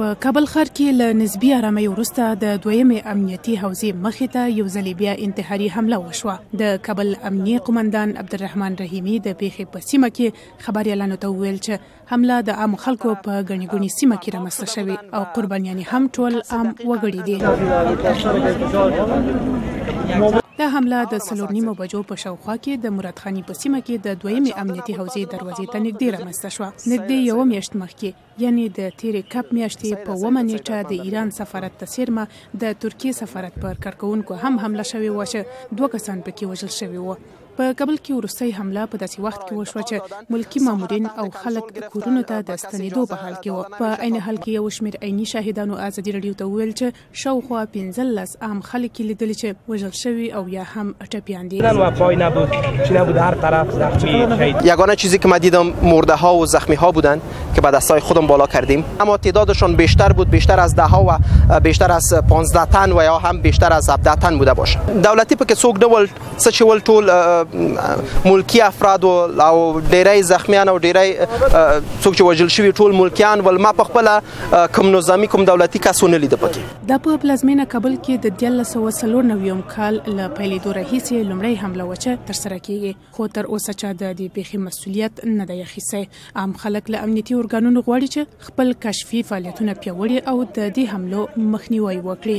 په کابل ښار کې له نسبي آرامۍ وروسته د دویمې امنیتي حوزې مخې ته یو ځل بیا انتحاري حمله وشوه د کابل امنیه قومندان عبدالرحمن رحیمي د پیښې په سیمه کې خبریالانو ته وویل چې حمله د عامو خلکو په ګڼې ګوڼې سیمه کې رامنځته شوې او قربانیان هم ټول عام وګړي دي دا حمله د څلور نیمو بجو په شاوخوا کې د مرادخاني په سیمه کې د دویمې امنیتي حوزې دروازه ته نږدې رامنځته شوه نږدې یوه میاشت مخکې یعنی د تیرې کپ میاشتې په ومه نیټه د ایران سفارت ته څیرمه د ترکیې سفارت پر کارکونکو هم حمله شوې و چې دوه کسان پکې وژل شوي وو په کابل کې وروستۍ حمله په داسې وخت کې وشوه چې ملکی مامورین او خلک کورونو ته د ستنېدو په حال کې وو په عین حال کې یو شمېر عیني شاهدانو ازادي راډیو ته وویل چې شاوخوا پنځلس عام خلک یې لیدلي چې وژل شوي او یا هم ټپیان دي. نان و پای نبود، چی نبود هر طرف زخمی شهید. یگانه چیزی که من دیدم مرده ها و زخمی ها بودند که به دستای خودم بالا کردیم اما تعدادشان بیشتر بود بیشتر از ده ها و بیشتر از 15 تن و یا هم بیشتر از 17 تن بوده باشه دولتی پکې څوک نه ول څه چې ول ټول ملکی افراد او ډیری زخمیان او ډیری څوک چې وژل شوی ټول ملکیان ول ما په خپل کوم نظامی کوم دولتي کسونه لید پکې د په پلازمینه کابل کې د 1990 کال ل پیلې دوره هیڅ لمړی حمله وچه تر سره کیږي خو تر اوسه چا د دې پیښې مسولیت نه دی اخیستی عام خلک له امنیتي ارګانونو غواړي چې خپل کشفي فعالیتونه پیوړي او د دې حملو مخنیوي وکړي